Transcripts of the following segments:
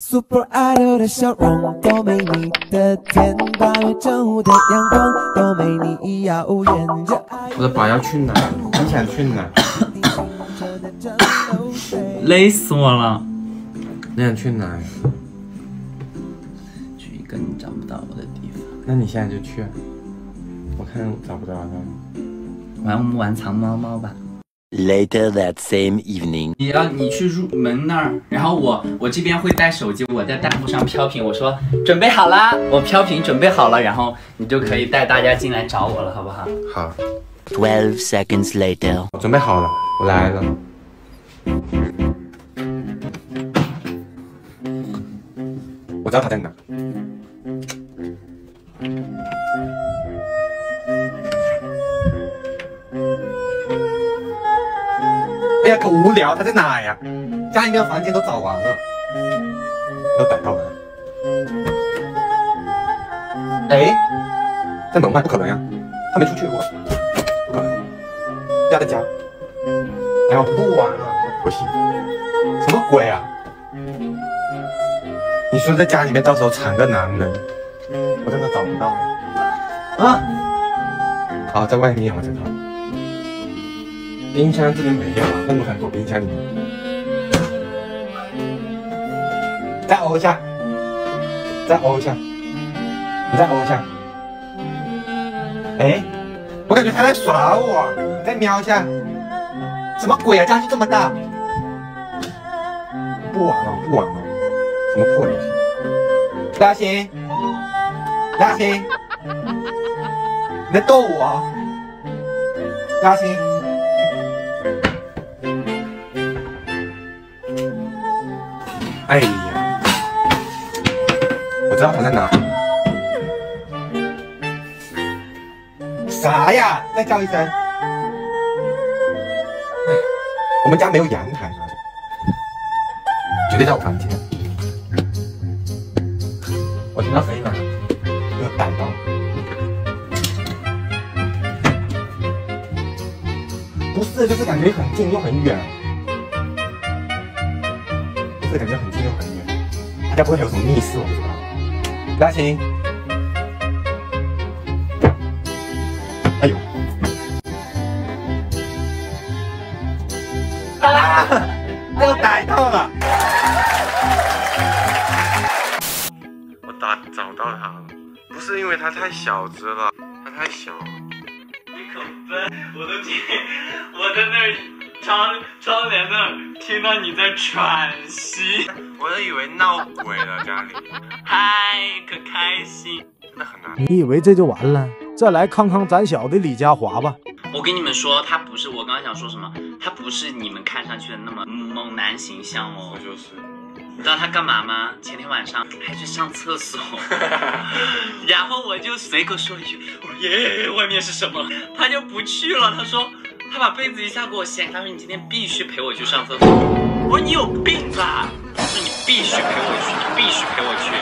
Super Idol 的笑容都没你的甜，八月正午的阳光都没你耀眼。热爱我的宝要去哪？你想去哪？累死我了！你想去哪？去一个你找不到我的地方。那你现在就去啊。我看找不到了。玩我们玩藏猫猫吧。Later that same evening. 你要你去入门那儿，然后我我这边会带手机，我在弹幕上飘屏，我说准备好啦，我飘屏准备好了，然后你就可以带大家进来找我了，好不好？好，Twelve seconds later. 我准备好了，我来了。我知道他在哪。哎呀，可无聊，他在哪呀？家里面房间都找完了，要逮到了。哎，在门外不可能呀，他没出去过，不可能。家在家。哎呀，不玩了，不行，什么鬼啊？你说在家里面到时候藏个男人，我真的找不到了。啊？好，在外面，我知道。冰箱这边没有啊，很多很多冰箱里面。再欧一下，再欧一下，你再欧一下。哎，我感觉他在耍我，你再瞄一下。什么鬼啊？家就这么大？不玩了，不玩了。什么破游戏？大兴，大兴，你在逗我？大兴。哎呀，我知道他在哪。啥呀？再叫一声。我们家没有阳台，绝对在我房间。我听到声音了，有逮到。不是，就是感觉很近又很远。不是，感觉很近近又很远。他家不会还有什么密室，我不知道。大兴。哎呦。啊！又逮到了！我打找到他了，不是因为他太小只了，他太小了。你可笨，我都听我在那儿窗窗帘那儿听到你在喘息，我都以为闹鬼了，家里嗨，可开心。真的很难。你以为这就完了？再来康康咱小的李佳华吧。我跟你们说，他不是我刚刚想说什么，他不是你们看上去的那么猛男形象哦我。就是，你知道他干嘛吗？前天晚上还去上厕所，然后我就随口说了一句：“我说耶，外面是什么？”他就不去了。他说他把被子一下给我掀，他说你今天必须陪我去上厕所。我说你有病吧？他说你必须陪我去，你必须陪我去。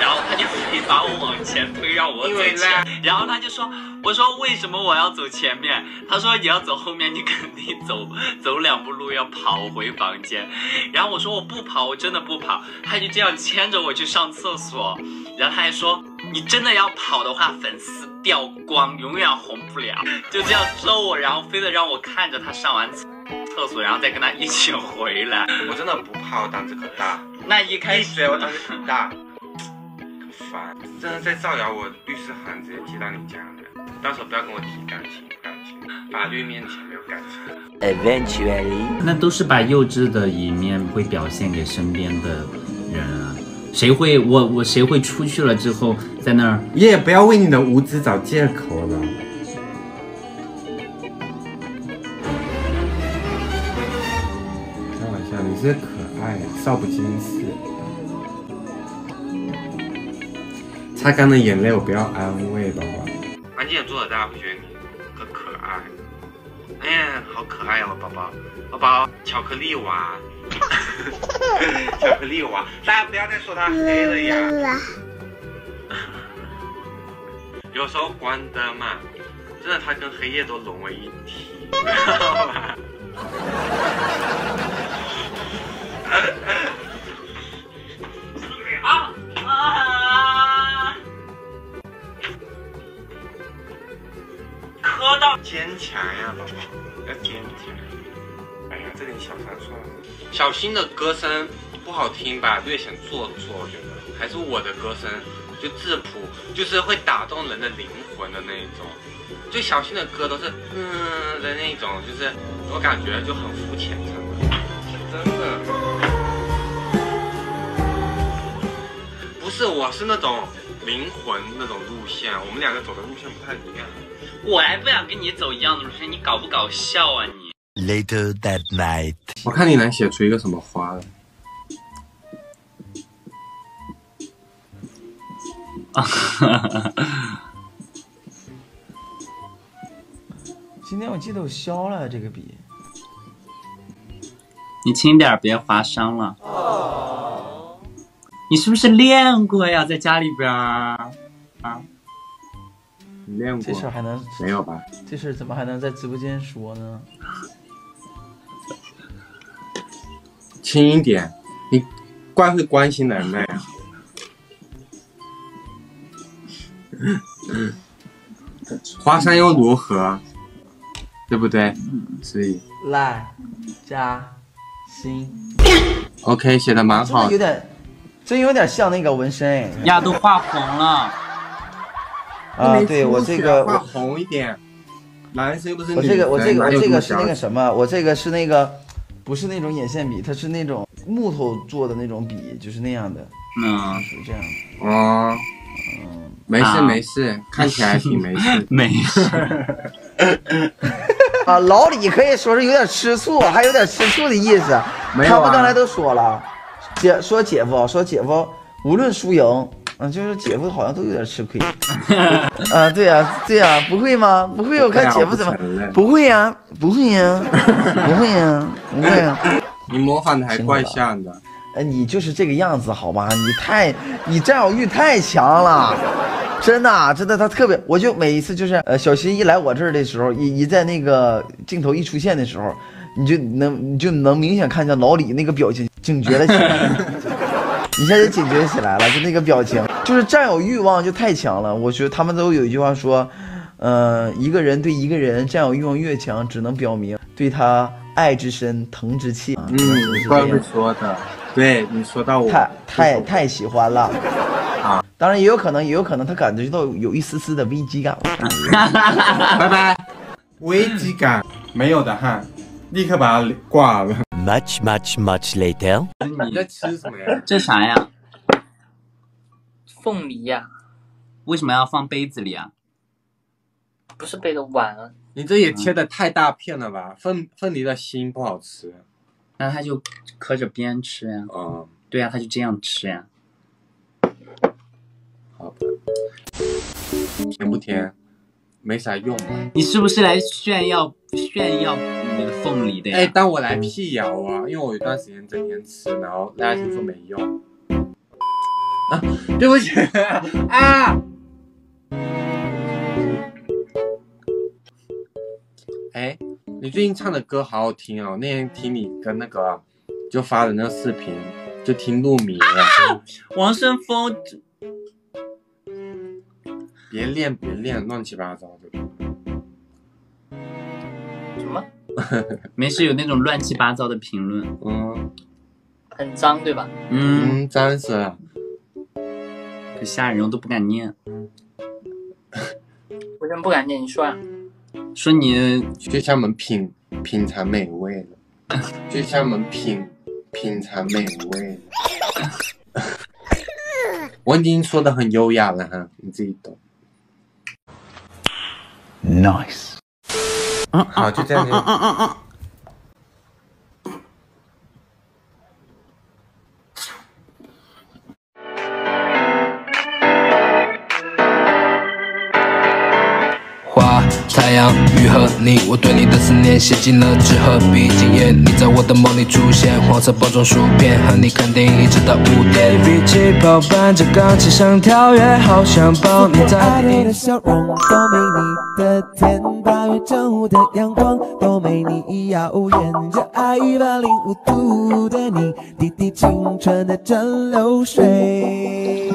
然后他就非把我往前推，让我走前呢。然后他就说：“我说为什么我要走前面？”他说：“你要走后面，你肯定走走两步路要跑回房间。”然后我说：“我不跑，我真的不跑。”他就这样牵着我去上厕所，然后他还说：“你真的要跑的话，粉丝掉光，永远红不了。”就这样揍我，然后非得让我看着他上完厕厕所，然后再跟他一起回来。我真的不怕，我胆子可大。那一开始，我胆子很大。可烦，真的在造谣我律师函直接寄到你家的，到时候不要跟我提感情，感情，法律面前没有感情。Eventually. 那都是把幼稚的一面会表现给身边的人啊。谁会我我谁会出去了之后在那儿？也不要为你的无知找借口了。开玩笑，你是可爱，少不经事。擦干了眼泪，我不要安慰，宝宝。安静点坐着，大家会觉得你很可爱。哎呀，好可爱哦，宝宝，宝宝，巧克力娃，巧克力娃，大家不要再说他黑了呀。有时候关灯嘛，真的他跟黑夜都融为一体。四六二啊！磕到坚强呀，宝宝要坚强。哎呀，这点小伤算。小新的歌声。不好听吧，略显做作，我觉得。还是我的歌声就质朴，就是会打动人的灵魂的那一种。就小新的歌都是嗯的那种，就是我感觉就很肤浅，真的，真的。不是，我是那种灵魂那种路线，我们两个走的路线不太一样。我还不想跟你走一样的路线，你搞不搞笑啊你？Later that night. 我看你能写出一个什么花来？今天我记得我削了这个笔，你轻点，别划伤了。你是不是练过呀，在家里边儿？啊，你练过？这事儿还能没有吧？这事儿怎么还能在直播间说呢？轻一点，你怪会关心人的呀。华山又如何？对不对？所以赖加心，OK 写的蛮好有。点，真有点像那个纹身哎。呀，都画红了。啊，对我这个画红一点。男生又不是我，这个我这个我这个是那个什么，我这个是那个不是那种眼线笔，它是那种木头做的那种笔，就是那样的，嗯，属于这样。哦，没事啊没事，看起来挺没事。没事。啊，老李可以说是有点吃醋，还有点吃醋的意思。没有啊他们刚才都说了，姐说姐夫说姐夫无论输赢，嗯，就是姐夫好像都有点吃亏。啊，对呀、对呀、不会吗？不会，我看姐夫怎么不会呀、不会呀、不会呀、不会呀、你模仿的还怪像的。哎，你就是这个样子好吗？你太，你占有欲太强了，真的啊，真的，他特别，我就每一次就是，呃，小新一来我这儿的时候，一一在那个镜头一出现的时候，你就能你就能明显看见老李那个表情警觉了起来，一下就警觉起来了，就那个表情，就是占有欲望就太强了。我觉得他们都有一句话说，呃，一个人对一个人占有欲望越强，只能表明对他爱之深，疼之切。嗯怪不说的。对你说到我，太太太喜欢了啊！当然也有可能，也有可能他感觉到有一丝丝的危机感了。拜拜。危机感没有的哈，立刻把它挂了。Much, much, much later. 你在吃什么呀？这啥呀？凤梨呀、为什么要放杯子里啊？不是杯的碗啊，你这也切的太大片了吧？凤凤梨的心不好吃。那他就磕着边吃呀。嗯，对呀、他就这样吃呀。好吧。甜不甜？没啥用吧。你是不是来炫耀炫耀那个凤梨的呀？哎，当我来辟谣啊，因为我有一段时间整天吃，然后大家听说没用。啊，对不起 啊！你最近唱的歌好好听哦，那天听你跟那个就发的那个视频，就听入迷了。王胜峰，别练别练，乱七八糟的。什么 没事，有那种乱七八糟的评论。嗯很脏对吧？嗯，嗯，脏死了。可吓人，我都不敢念。为什么不敢念？你说啊，说你去厦门品品尝美味了，去厦门品 品尝美味了。我已经说的很优雅了哈，你自己懂。Nice。好，就这样太阳、雨和你，我对你的思念写进了纸和笔。今夜你在我的梦里出现，黄色包装薯片，和你看电影一直到五点。比气泡伴着钢琴声跳跃，好想抱你在爱第一的笑容都没你的甜，八月正午的阳光都没你耀眼，热爱一百零五度的你，滴滴青春的蒸馏水。